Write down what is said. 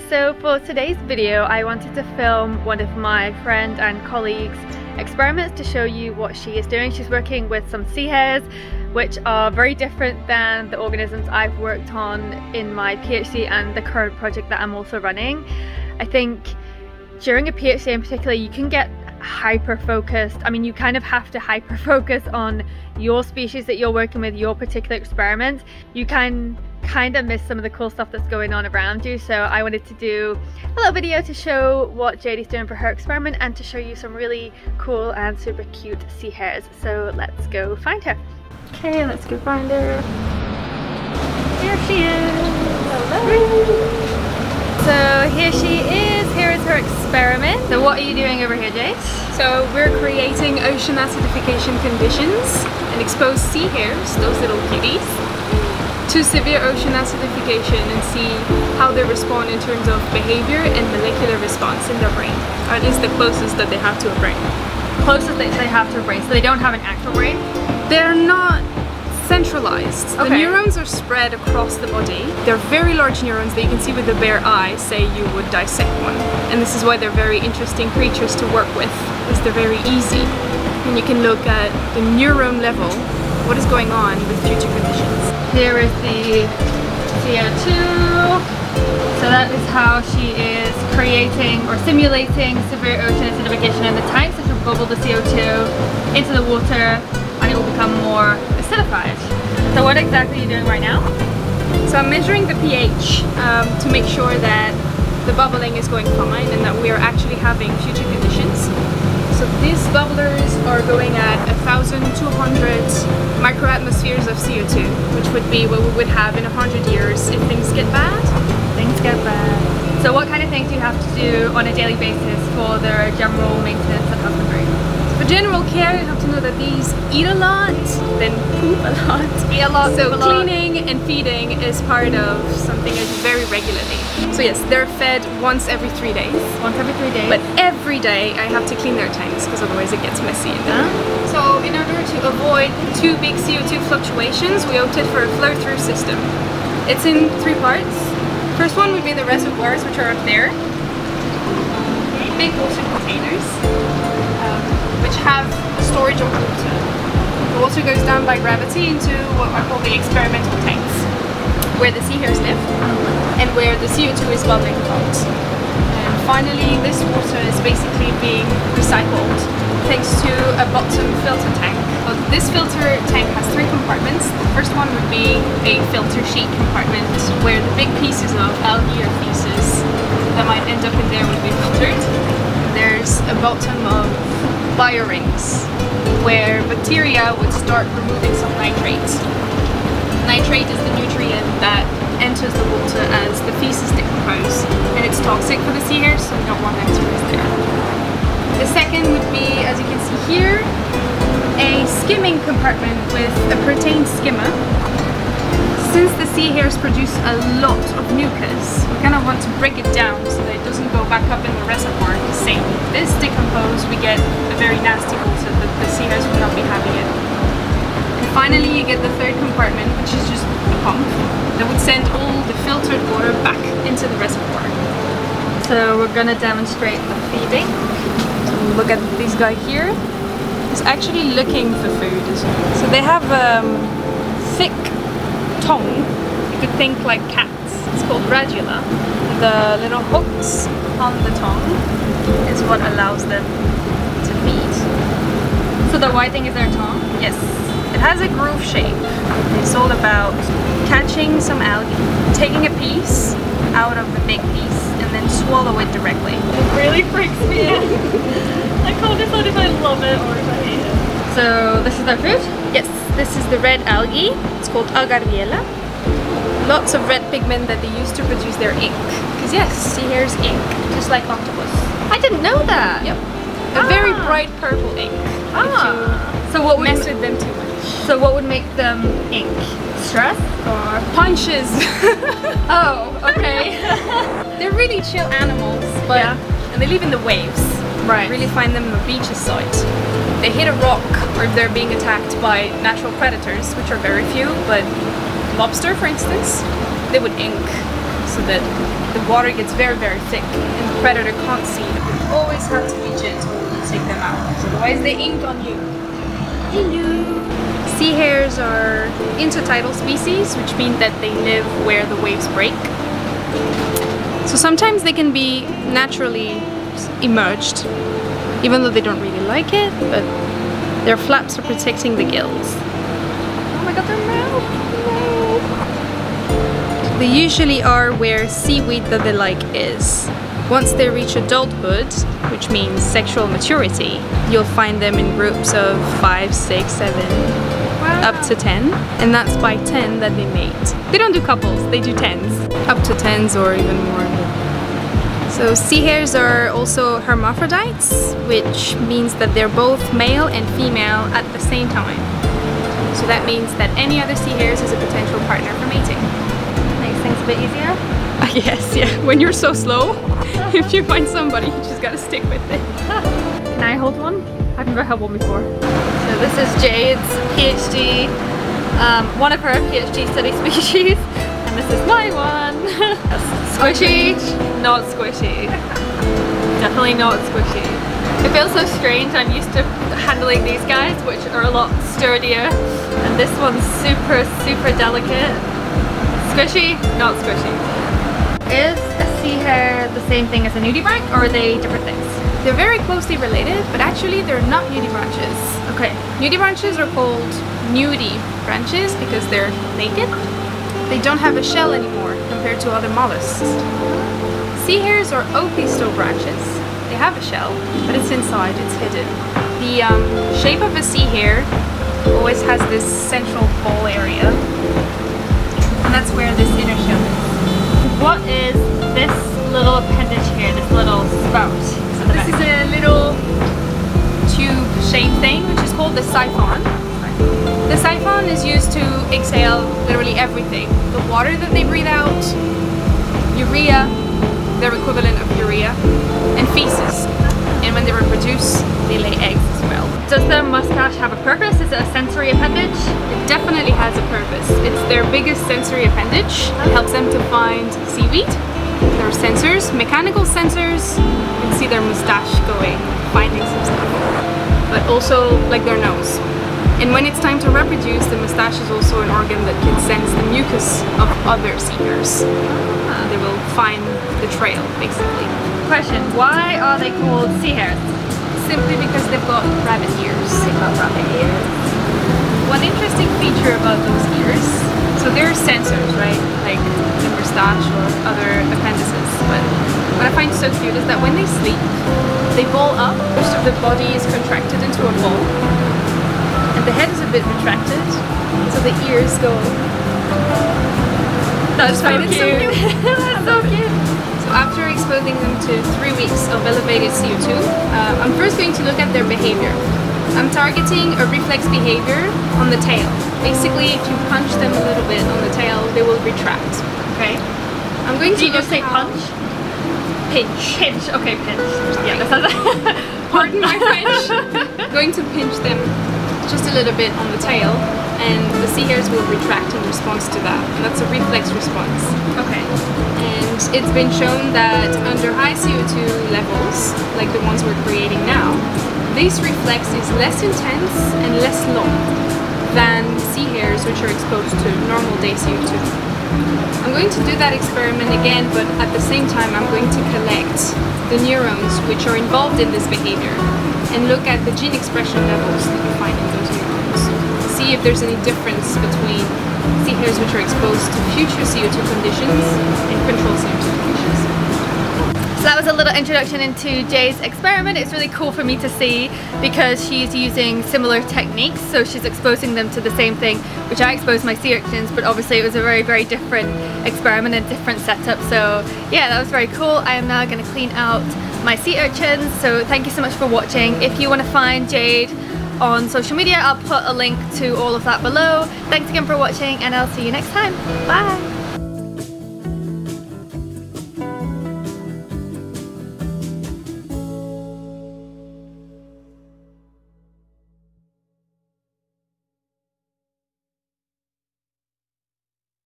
So for today's video I wanted to film one of my friend and colleagues experiments to show you what she is doing. She's working with some sea hares which are very different than the organisms I've worked on in my PhD and the current project that I'm also running. I think during a PhD in particular you can get hyper focused. I mean you kind of have to hyper focus on your species that you're working with, your particular experiment. You can kind of miss some of the cool stuff that's going on around you so I wanted to do a little video to show what Jadie's doing for her experiment and to show you some really cool and super cute sea hares so let's go find her okay let's go find her here she is Hello. So here she is, here is her experiment. So what are you doing over here, Jade? So we're creating ocean acidification conditions and expose sea hares, those little kitties, to severe ocean acidification and see how they respond in terms of behavior and molecular response in their brain. Or at least the closest that they have to a brain. Closest that they have to a brain, so they don't have an actual brain? They're not centralized. Okay. The neurons are spread across the body. They're very large neurons that you can see with the bare eye, say you would dissect one. And this is why they're very interesting creatures to work with, because they're very easy. And you can look at the neuron level what is going on with future conditions. Here is the CO2. So that is how she is creating or simulating severe ocean acidification in the tank. So she'll bubble the CO2 into the water and it will become more acidified. So what exactly are you doing right now? So I'm measuring the pH um, to make sure that the bubbling is going fine and that we are actually having future conditions. So these bubblers are going at 1,200 microatmospheres of CO2, which would be what we would have in 100 years if things get bad. Things get bad. So what kind of things do you have to do on a daily basis for the general maintenance and husbandry? For general care, you have to know that these eat a lot, then poop a lot. Eat a lot, So cleaning lot. and feeding is part of something I do very regularly. So yes, they're fed once every three days. Once every three days? But every day I have to clean their tanks because otherwise it gets messy in there. Huh? So in order to avoid too big CO2 fluctuations, we opted for a flow-through system. It's in three parts. First one would be the reservoirs, which are up there. Big ocean containers have storage of water. The water goes down by gravity into what are called the experimental tanks, where the sea hares live and where the CO2 is bubbling out. And finally, this water is basically being recycled thanks to a bottom filter tank. Well, this filter tank has three compartments. The first one would be a filter sheet compartment where the big pieces of algae or feces that might end up in there would be filtered. There's a bottom of biorings where bacteria would start removing some nitrate. Nitrate is the nutrient that enters the water as the feces decompose and it's toxic for the sea hares so we don't want them to rest there. The second would be, as you can see here, a skimming compartment with a protein skimmer. Since the sea hares produce a lot of mucus, we kind of want to break it down so that it doesn't go back up in the reservoir the same. This decompose, we get a very nasty water that the sea hares will not be having it. And finally you get the third compartment which is just a pump that would send all the filtered water back into the reservoir. So we're gonna demonstrate the feeding. Look at this guy here. He's actually looking for food. So they have um, thick tongue. You could think like cats. It's called radula. The little hooks on the tongue is what allows them to feed. so the white thing is their tongue? Yes. It has a groove shape. It's all about catching some algae, taking a piece out of the big piece, and then swallow it directly. It really freaks me out. I can't decide if I love it or if I hate it. So this is their food? Yes, this is the red algae. It's called Agardhiella. Lots of red pigment that they use to produce their ink. Because yes, see here's ink, just like octopus. I didn't know that. Yep. A ah. very bright purple ink. Ah. So what would mess with them too much? So what would make them ink? Stress or punches? oh, okay. They're really chill animals, but yeah. and they live in the waves. Right. You really find them on the beaches side. They hit a rock or they're being attacked by natural predators, which are very few, but lobster for instance, they would ink so that the water gets very very thick and the predator can't see. You always have to be gentle when you take them out, otherwise they ink on you. Hello. Sea hares are intertidal species, which means that they live where the waves break. So sometimes they can be naturally emerged, even though they don't really like it, but their flaps are protecting the gills. Oh my god, their mouth! They usually are where seaweed that they like is. Once they reach adulthood, which means sexual maturity, you'll find them in groups of five, six, seven, wow. up to 10. And that's by 10 that they mate. They don't do couples, they do tens. Up to tens or even more. So sea hares are also hermaphrodites, which means that they're both male and female at the same time. So that means that any other sea hares is a potential partner for mating. Makes things a bit easier? Uh, yes, yeah. When you're so slow, if you find somebody, you just gotta stick with it. Can I hold one? I've never held one before. So this is Jade's PhD, um, one of her PhD study species, and this is my one. squishy, not squishy. Definitely not squishy. It feels so strange, I'm used to handling these guys, which are a lot sturdier, and this one's super, super delicate. Squishy, not squishy. Is a sea hare the same thing as a nudibranch or are they different things? They're very closely related, but actually they're not nudibranches. Okay. Nudibranches are called nudie branches because they're naked. They don't have a shell anymore compared to other mollusks. Sea hares are branches. They have a shell, but it's inside, it's hidden. The um, shape of a sea hare always has this central ball area, and that's where this inner shell is. What is this little appendage here, this little spout? So this is a little tube-shaped thing, which is called the siphon. The is used to exhale literally everything. The water that they breathe out, urea, their equivalent of urea, and feces. And when they reproduce, they lay eggs as well. Does the mustache have a purpose? Is it a sensory appendage? It definitely has a purpose. It's their biggest sensory appendage. It helps them to find seaweed. There are sensors, mechanical sensors. You can see their mustache going, finding some stuff. But also like their nose. And when it's time to reproduce, the mustache is also an organ that can sense the mucus of other sea hares. Uh, they will find the trail, basically. Question, why are they called sea hares? Simply because they've got rabbit ears. They've got rabbit ears. One interesting feature about those ears, so they're sensors, right? Like the mustache or other appendices. But what I find so cute is that when they sleep, they ball up. Most of the body is contracted into a ball. The head is a bit retracted. So the ears go. That's so cute. so cute. That's so cute. So after exposing them to three weeks of elevated CO2, uh, I'm first going to look at their behavior. I'm targeting a reflex behavior on the tail. Basically, if you punch them a little bit on the tail, they will retract. Okay. I'm going to. Did you say punch? Pinch. Pinch. Okay, pinch. Yeah, that sounds. Pardon my French. going to pinch them just a little bit on the tail, and the sea hares will retract in response to that. And that's a reflex response. Okay. And it's been shown that under high CO2 levels, like the ones we're creating now, this reflex is less intense and less long than sea hares which are exposed to normal day CO2. I'm going to do that experiment again, but at the same time I'm going to collect the neurons which are involved in this behavior and look at the gene expression levels that you find in those neurons. See if there's any difference between sea hares which are exposed to future CO2 conditions and control CO2 conditions. So that was a little introduction into Jay's experiment. It's really cool for me to see because she's using similar techniques. So she's exposing them to the same thing which I exposed my sea urchins, but obviously it was a very, very different experiment and different setup. So yeah, that was very cool. I am now gonna clean out my sea urchins. So thank you so much for watching. If you wanna find Jade on social media, I'll put a link to all of that below. Thanks again for watching and I'll see you next time. Bye!